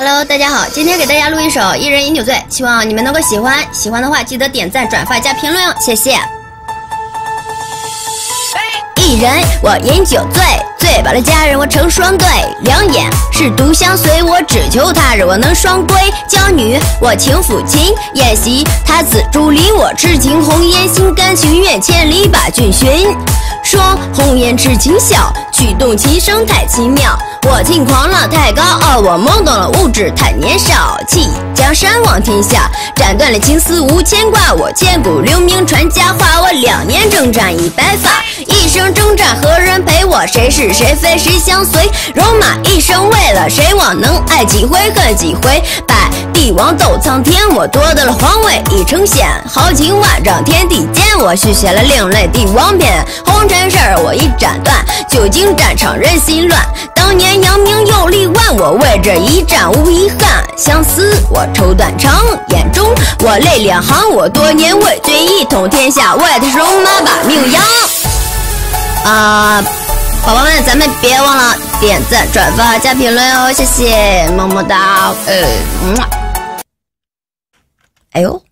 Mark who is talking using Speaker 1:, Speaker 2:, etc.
Speaker 1: Hello，大家好，今天给大家录一首《一人饮酒醉》，希望你们能够喜欢。喜欢的话，记得点赞、转发加评论哦，谢谢。一人我饮酒醉，醉饱了佳人我成双对，两眼是独相随，我只求他日我能双归。娇女我情抚琴，宴席他紫竹林，我痴情红颜，心甘情愿千里把君寻。说红颜痴情笑，曲动琴声太奇妙。我轻狂浪太高傲，我懵懂了物质太年少。弃江山望天下，斩断了情丝无牵挂。我千古留名传佳话，我两年征战一白发，一生征战何人陪我？谁是谁非谁相随？戎马一生为了谁？我能爱几回恨几回？百帝王斗苍天，我夺得了皇位已成仙。豪情万丈天地间，我续写了另类帝王篇。红尘事儿我已斩断，久经战场人心乱。当年扬名又立万，我为这一战无遗憾。相思我愁断肠，眼中我泪两行。我多年为君一统天下，为的是戎马把命扬。啊，宝宝们，咱们别忘了点赞、转发、加评论哦，谢谢，么么哒。呃，哎呦。